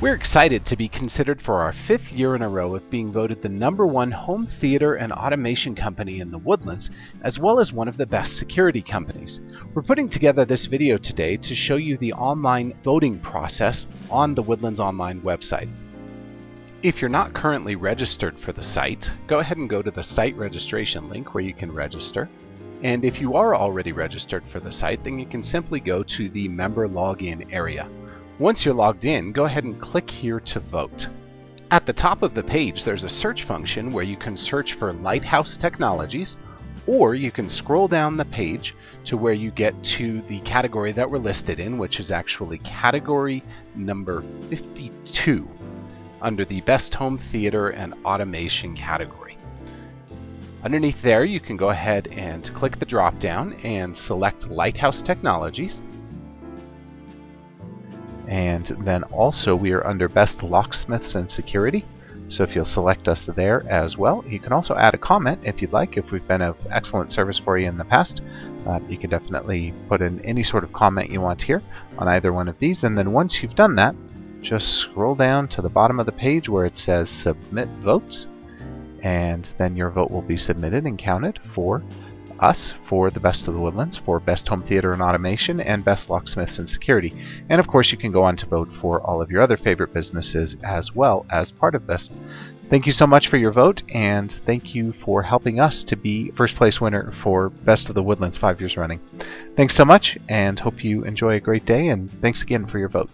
We're excited to be considered for our fifth year in a row of being voted the number one home theater and automation company in the Woodlands, as well as one of the best security companies. We're putting together this video today to show you the online voting process on the Woodlands Online website. If you're not currently registered for the site, go ahead and go to the site registration link where you can register. And if you are already registered for the site, then you can simply go to the member login area. Once you're logged in, go ahead and click here to vote. At the top of the page, there's a search function where you can search for Lighthouse Technologies, or you can scroll down the page to where you get to the category that we're listed in, which is actually category number 52 under the Best Home Theater and Automation category. Underneath there, you can go ahead and click the drop down and select Lighthouse Technologies. And then also we are under Best Locksmiths and Security. So if you'll select us there as well, you can also add a comment if you'd like. If we've been of excellent service for you in the past, uh, you can definitely put in any sort of comment you want here on either one of these. And then once you've done that, just scroll down to the bottom of the page where it says Submit Votes, and then your vote will be submitted and counted for us for the Best of the Woodlands, for Best Home Theater and Automation, and Best Locksmiths and Security. And of course, you can go on to vote for all of your other favorite businesses as well as part of this. Thank you so much for your vote, and thank you for helping us to be first place winner for Best of the Woodlands five years running. Thanks so much, and hope you enjoy a great day, and thanks again for your vote.